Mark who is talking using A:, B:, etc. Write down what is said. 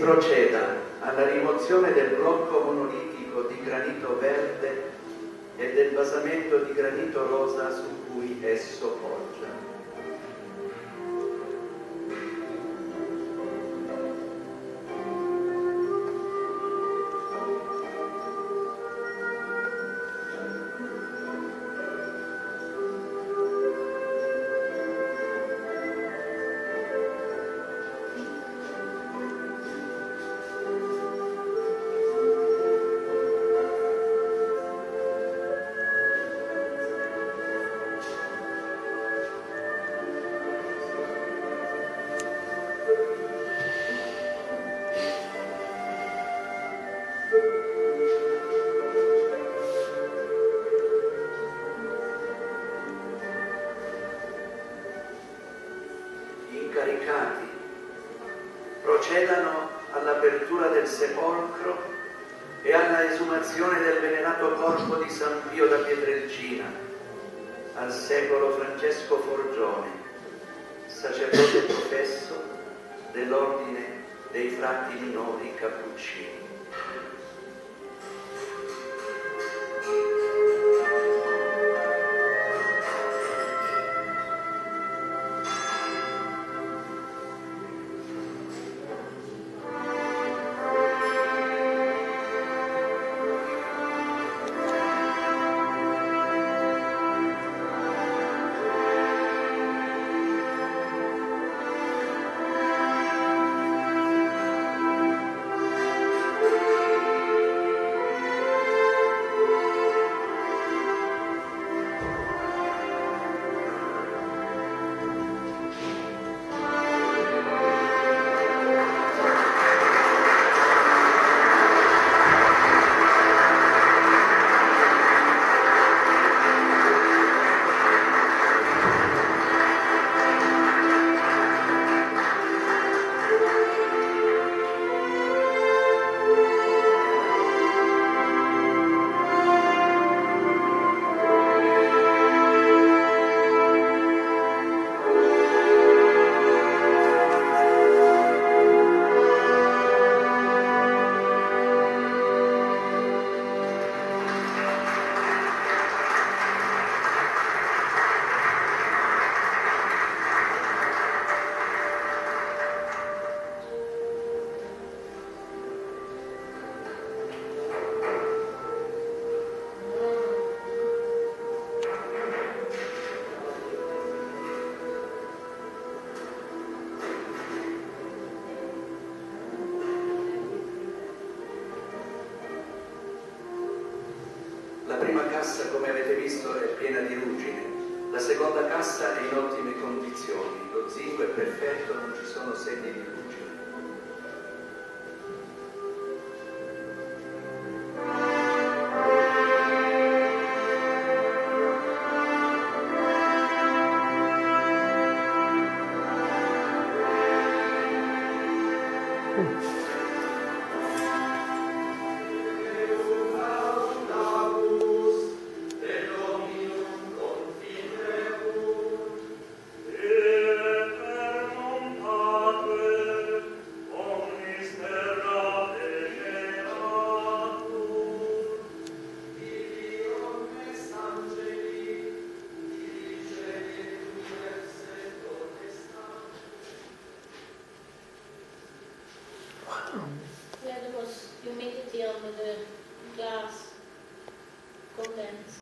A: proceda alla rimozione del blocco monolitico di granito verde e del basamento di granito rosa su cui esso poggia. Procedano all'apertura del sepolcro e alla esumazione del venenato corpo di San Pio da Pietrelcina, al secolo Francesco Forgione, sacerdote professo dell'ordine dei frati minori cappuccini. La prima cassa, come avete visto, è piena di ruggine. La seconda cassa è in ottime condizioni. Lo zinco è perfetto, non ci sono segni di ruggine.
B: Yeah,